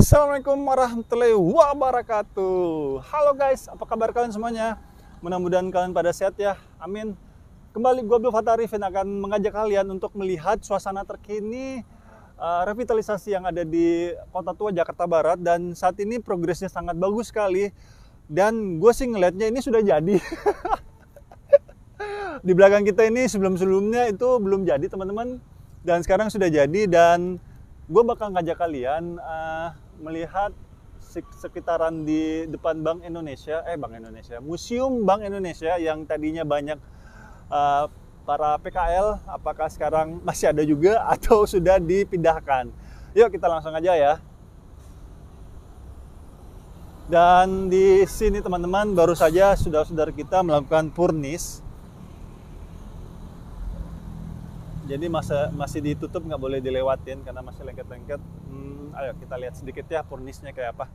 Assalamualaikum warahmatullahi wabarakatuh. Halo guys, apa kabar kalian semuanya? Mudah-mudahan kalian pada sehat ya. Amin. Kembali gue Abdul Fatah Arifin akan mengajak kalian untuk melihat suasana terkini uh, revitalisasi yang ada di Kota Tua Jakarta Barat dan saat ini progresnya sangat bagus sekali dan gue sih ngelihatnya ini sudah jadi. di belakang kita ini sebelum-sebelumnya itu belum jadi teman-teman dan sekarang sudah jadi dan gue bakal ngajak kalian uh, melihat sekitaran di depan Bank Indonesia, eh Bank Indonesia, Museum Bank Indonesia yang tadinya banyak uh, para PKL, apakah sekarang masih ada juga atau sudah dipindahkan? Yuk kita langsung aja ya. Dan di sini teman-teman baru saja saudara-saudara kita melakukan purnis. Jadi masa, masih ditutup nggak boleh dilewatin karena masih lengket-lengket. Hmm, ayo kita lihat sedikit ya purnisnya kayak apa.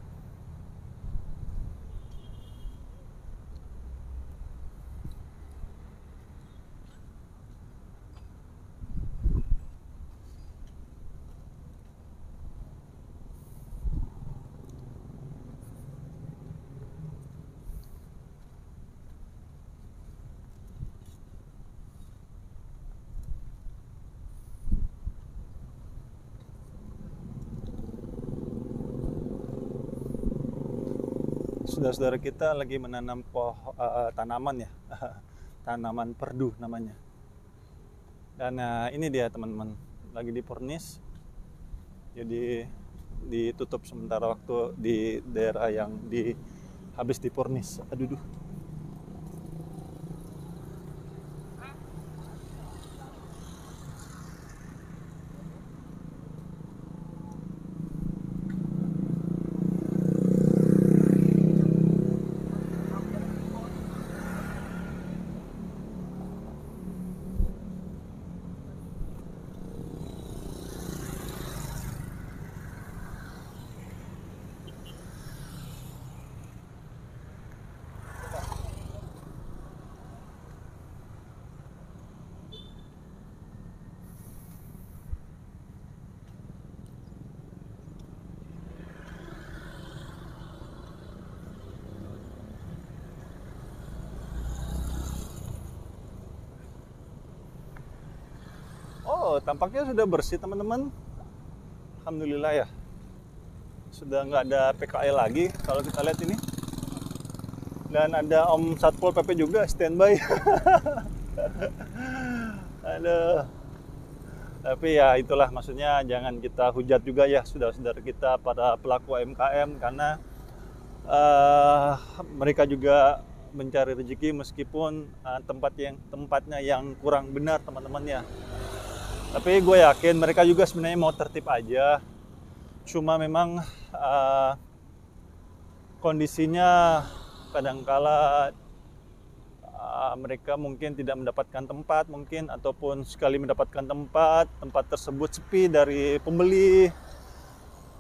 Saudara-saudara kita lagi menanam poh uh, tanaman ya. Tanaman perdu namanya. Dan uh, ini dia teman-teman. Lagi di pornis. Jadi ditutup sementara waktu di daerah yang di habis di pornis. Aduh duh. Oh, tampaknya sudah bersih teman-teman. Alhamdulillah ya. Sudah nggak ada PKL lagi kalau kita lihat ini. Dan ada Om Satpol PP juga standby. Aduh. Tapi ya itulah maksudnya jangan kita hujat juga ya saudara-saudara kita pada pelaku UMKM karena uh, mereka juga mencari rezeki meskipun uh, tempat yang tempatnya yang kurang benar teman-teman ya tapi gue yakin mereka juga sebenarnya mau tertib aja. Cuma memang uh, kondisinya kadangkala uh, mereka mungkin tidak mendapatkan tempat mungkin ataupun sekali mendapatkan tempat tempat tersebut sepi dari pembeli.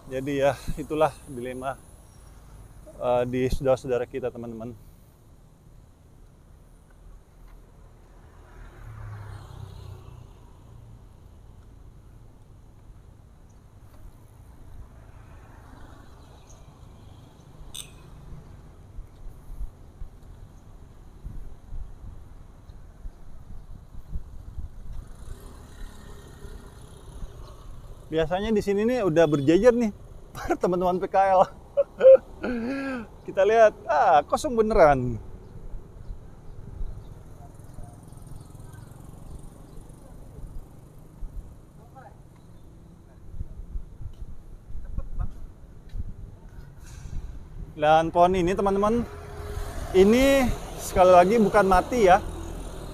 Jadi ya itulah dilema uh, di saudara-saudara kita teman-teman biasanya di sini nih udah berjajar nih para teman-teman PKL. Kita lihat, ah kosong beneran. Dan pohon ini teman-teman, ini sekali lagi bukan mati ya.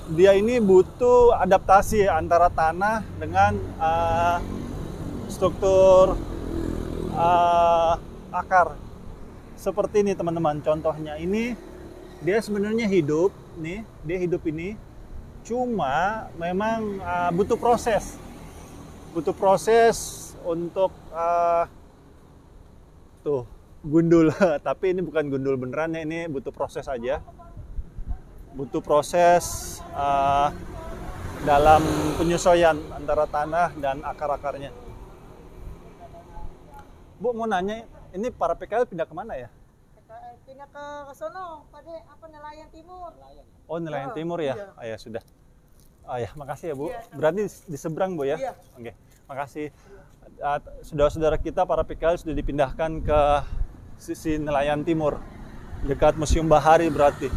Dia ini butuh adaptasi antara tanah dengan uh, struktur uh, akar. Seperti ini teman-teman. Contohnya ini dia sebenarnya hidup nih dia hidup ini cuma memang uh, butuh proses. Butuh proses untuk uh, tuh gundul. Tapi ini bukan gundul beneran ya ini butuh proses aja. Butuh proses uh, dalam penyesuaian antara tanah dan akar-akarnya Bu mau nanya, ini para PKL pindah ke mana ya? Pindah ke ke sono, pada apa nelayan timur. Oh, nelayan Oh, timur ya? iya. Ah, ya sudah. Ah ya, makasih ya Bu. Iya. Berarti di- seberang Bu ya? Iya. Oke, makasih. Ah, t- Saudara-saudara kita para PKL sudah dipindahkan ke sisi nelayan timur dekat Museum Bahari berarti.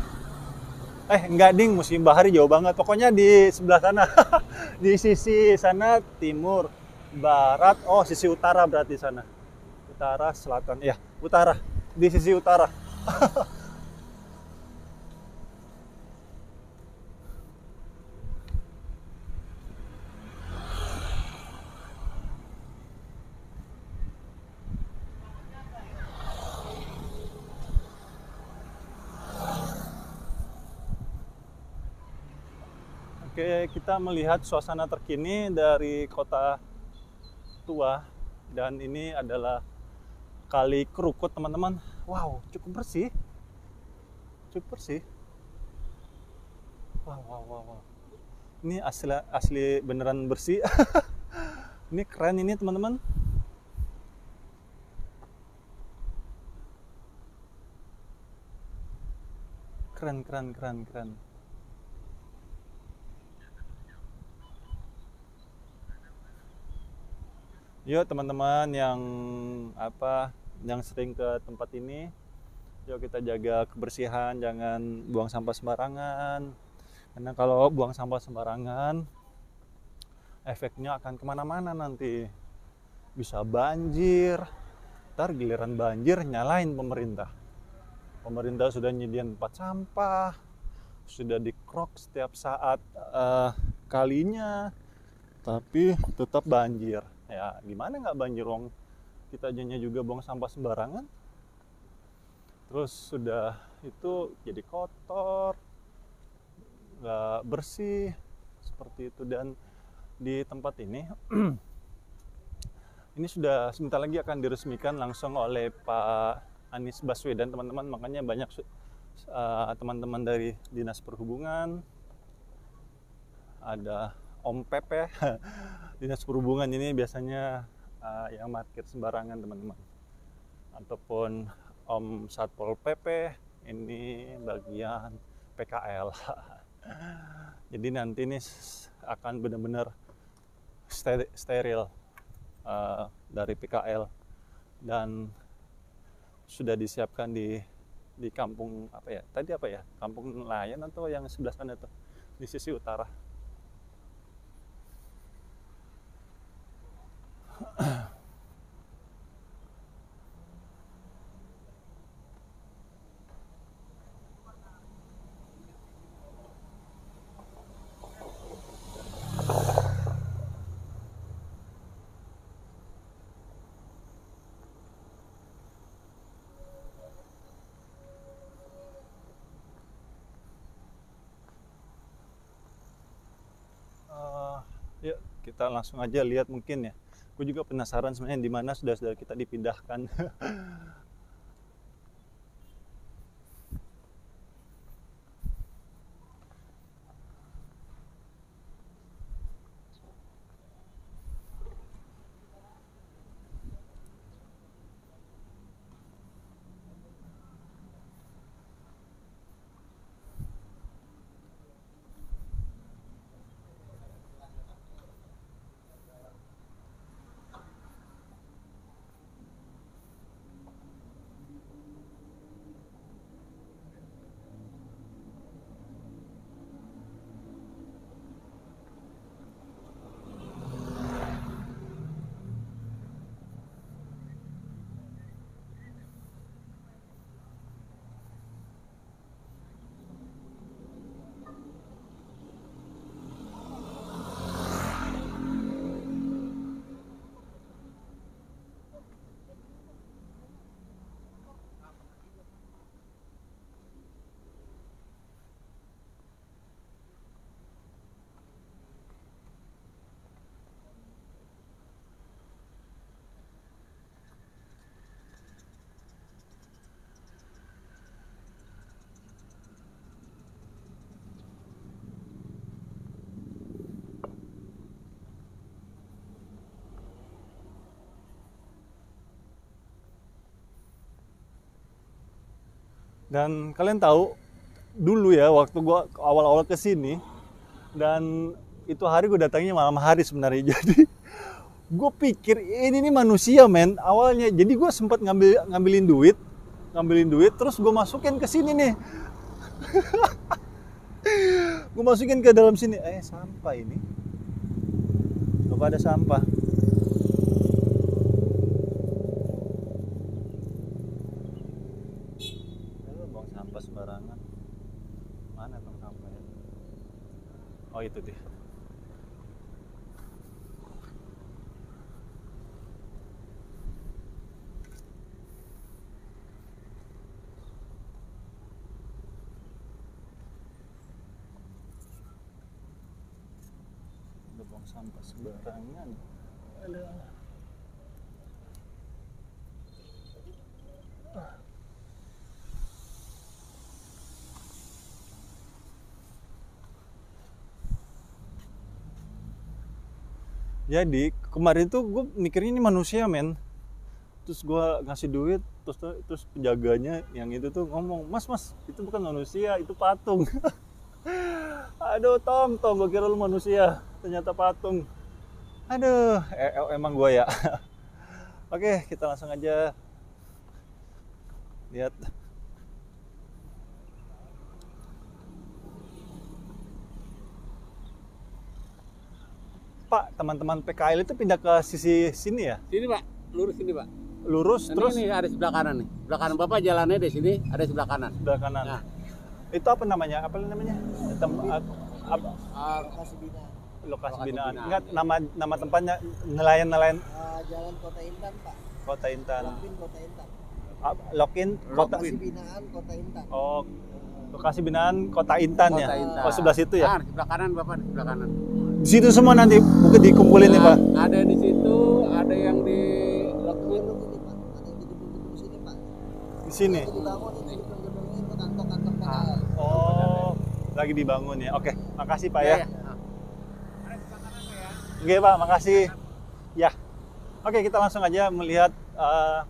Eh, enggak ding, Museum Bahari jauh banget. Pokoknya di sebelah sana. di sisi sana timur, barat, oh sisi utara berarti sana. Utara, selatan. Ya, utara. Di sisi utara. Oke, kita melihat suasana terkini dari kota tua dan ini adalah kali kerukut teman-teman. Wow, cukup bersih. Cukup bersih. Wow, wow, wow, wow. Ini asli asli beneran bersih. ini keren ini teman-teman. Keren, keren, keren, keren. Yuk teman-teman yang apa yang sering ke tempat ini, yuk kita jaga kebersihan, jangan buang sampah sembarangan. Karena kalau buang sampah sembarangan, efeknya akan ke mana-mana nanti. Bisa banjir, ntar giliran banjir nyalain pemerintah. Pemerintah sudah nyediain tempat sampah, sudah dikrok setiap saat eh, kalinya, tapi tetap banjir ya gimana nggak banjir wong kita jadinya juga buang sampah sembarangan. Terus sudah itu jadi kotor nggak bersih seperti itu. Dan di tempat ini ini sudah sebentar lagi akan diresmikan langsung oleh Pak Anies Baswedan teman-teman. Makanya banyak eh, teman-teman dari dinas perhubungan ada Om Pepe. Dinas perhubungan ini biasanya uh, yang parkir sembarangan teman-teman. Ataupun Om Satpol PP ini bagian PKL jadi nanti ini akan benar-benar ster- steril uh, dari PKL dan sudah disiapkan di di kampung apa ya tadi apa ya kampung nelayan atau yang sebelah sana tuh di sisi utara Eh, yuk kita langsung aja lihat mungkin ya. Gue juga penasaran sebenarnya di mana sudah sudah kita dipindahkan. Dan kalian tahu dulu ya waktu gua awal-awal ke sini dan itu hari gue datangnya malam hari sebenarnya. Jadi gue pikir ini nih manusia men awalnya. Jadi gue sempat ngambil ngambilin duit, ngambilin duit terus gue masukin ke sini nih. gue masukin ke dalam sini. Eh sampah ini. Apa ada sampah? Lu buang sampah sembarangan. Mana tong sampahnya? Oh itu dia. Udah buang sampah sembarangan. Jadi kemarin tuh gue mikirnya ini manusia men. Terus gue ngasih duit, terus terus penjaganya yang itu tuh ngomong, Mas Mas itu bukan manusia, itu patung. Aduh Tom, Tom gue kira lu manusia, ternyata patung. Aduh, e- e- emang gue ya. Oke, kita langsung aja lihat. Pak, teman-teman PKL itu pindah ke sisi sini ya? Sini pak, lurus sini pak. Lurus Ini, terus ini ada sebelah kanan nih. Sebelah kanan bapak jalannya di sini, ada sebelah kanan. sebelah kanan. Nah. Itu apa namanya? Apa namanya? Tem- apa? Lokasi bina. lokasi Lokasi binaan. binaan. Enggak nama nama tempatnya nelayan-nelayan Ah, Jalan Kota Intan, Pak. Kota Intan. Lokin Kota Intan. Ah, Lokin Kota Lokasi binaan Kota Intan. Oh, lokasi binaan Kota Intan ya. Kota Intan. Oh, sebelah situ ya. Nah, di sebelah kanan bapak, di sebelah kanan. Di situ semua nanti bukan dikumpulin nih, Nah, Pak. Ada di situ, ada yang di Lokin. Ini, Pak. Ada yang di gedung-gedung sini, Pak. Di sini. Dibangun Ah. PKL. Oh, lagi dibangun ya. Oke, makasih Pak ya. Ya, ya. Oke Pak, makasih. Ya. Oke, kita langsung aja melihat eh,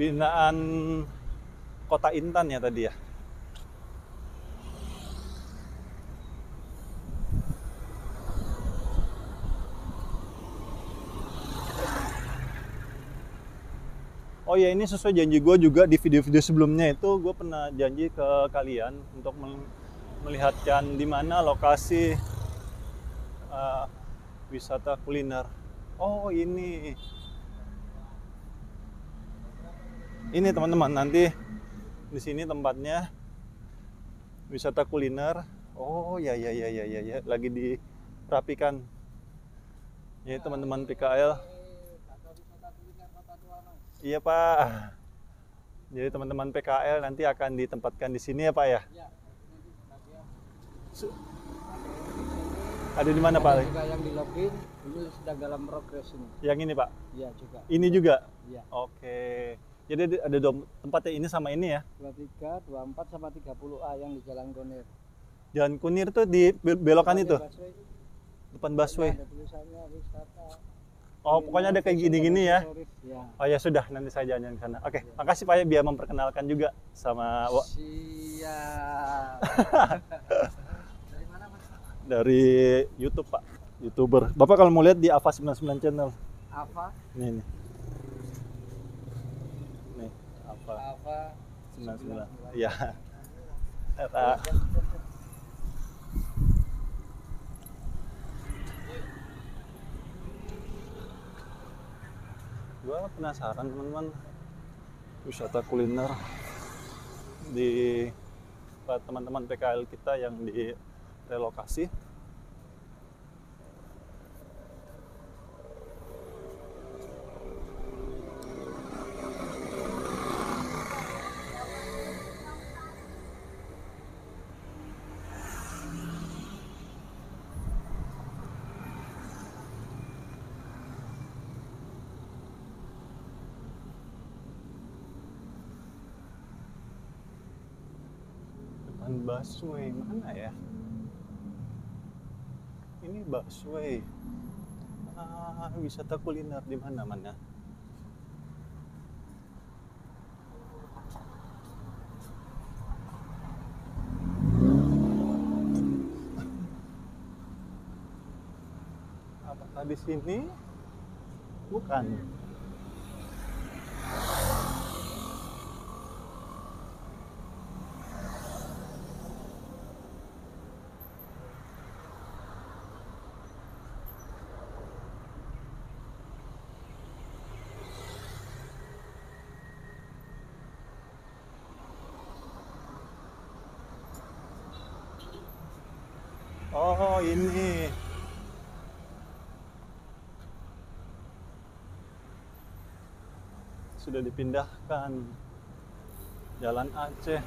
binaan Kota Intan ya tadi ya. Oh ya ini sesuai janji gue juga di video-video sebelumnya itu gue pernah janji ke kalian untuk mel- melihatkan di mana lokasi uh, wisata kuliner. Oh ini, ini teman-teman nanti di sini tempatnya wisata kuliner. Oh ya ya ya ya ya, ya. lagi dirapikan. Ya teman-teman PKL. Iya Pak. Jadi teman-teman PKL nanti akan ditempatkan di sini ya Pak ya. Su- Ada di mana Pak? juga yang di Lokin, ini sedang dalam progres ini. Yang ini Pak. Iya juga. Ini juga. Iya. Oke. Jadi ada- ada dua tempatnya ini sama ini ya. 23, 24 sama 30A yang di Jalan Gonir. Jalan Kunir tuh di be- belokan itu, Busway, depan busway. Ada tulisannya wisata. Oh, pokoknya ada kayak gini-gini ya. Ya. Oh ya sudah, nanti saya jalan ke sana. Oke, makasih Pak ya biar memperkenalkan juga sama Siap. Dari YouTube Pak, YouTuber. Bapak kalau mau lihat di Ava 99 channel. Apa? Nih nih. Nih, Ava Apa? 99. Iya. Gua penasaran teman-teman wisata kuliner di teman-teman PKL kita yang di relokasi. Busway mana ya ini busway eh. ah, wisata kuliner di mana mana? Apakah di sini? Bukan. Oh, ini. Sudah dipindahkan. Jalan Aceh.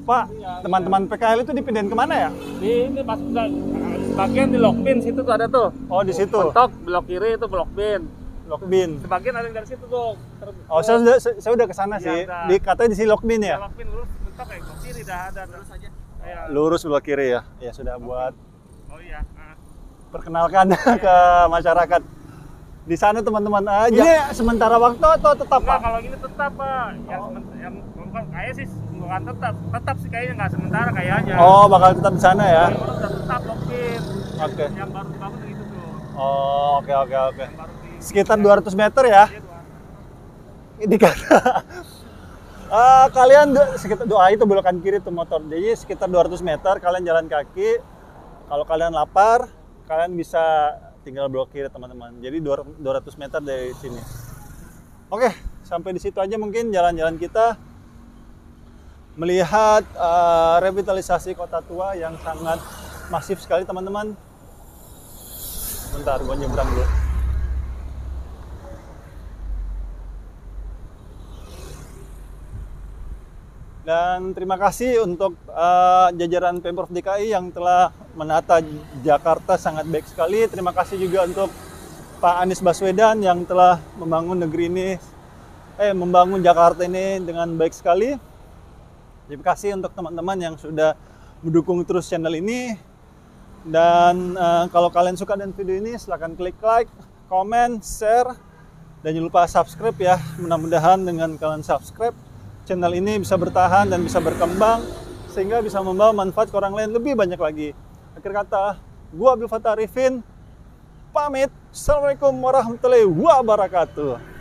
Pak, teman-teman PKL itu dipindahin ke mana ya? Di ini pas udah sebagian di lockpin situ tuh ada tuh. Oh, di situ. Mentok belok kiri itu blok bin. Lokbin. Sebagian ada dari situ tuh. Ter- Oh, saya sudah saya udah ke sana Iya, sih. udah. Di katanya di sini Lokbin Ya, ya? lockpin lurus mentok ya blok kiri dah ada terus aja. Ya. Lurus belok kiri ya. Ya sudah buat Oh iya. Nah. perkenalkan ke masyarakat. Di sana teman-teman aja. Ini sementara waktu atau tetap, Enggak, Pak? kalau gini tetap, Pak. Yang semen- yang bukan kayak sih bukan tetap. Tetap sih kayaknya nggak sementara kayaknya. Oh, bakal tetap di sana ya. Yang udah tetap lockpin. Oke. Yang baru bangun yang itu tuh. Oh, oke oke oke. Yang baru di Sekitar 200 meter ya. Iya. Ini kata. Eh, kalian do- sekitar doa itu belokan kiri tuh motor. Jadi sekitar 200 meter kalian jalan kaki. Kalau kalian lapar, kalian bisa tinggal belok kiri teman-teman. Jadi 200 meter dari sini. Oke, sampai di situ aja mungkin jalan-jalan kita melihat eh, revitalisasi kota tua yang sangat masif sekali teman-teman. Bentar, gue nyebrang dulu. Dan terima kasih untuk eh, jajaran Pemprov DKI yang telah menata Jakarta sangat baik sekali. Terima kasih juga untuk Pak Anies Baswedan yang telah membangun negeri ini, eh membangun Jakarta ini dengan baik sekali. Terima kasih untuk teman-teman yang sudah mendukung terus channel ini. Dan eh, kalau kalian suka dengan video ini, silahkan klik like, comment, share, dan jangan lupa subscribe ya. Mudah-mudahan dengan kalian subscribe, channel ini bisa bertahan dan bisa berkembang sehingga bisa membawa manfaat ke orang lain lebih banyak lagi. Akhir kata, gua Abdul Fatah Arifin pamit. Assalamualaikum warahmatullahi wabarakatuh.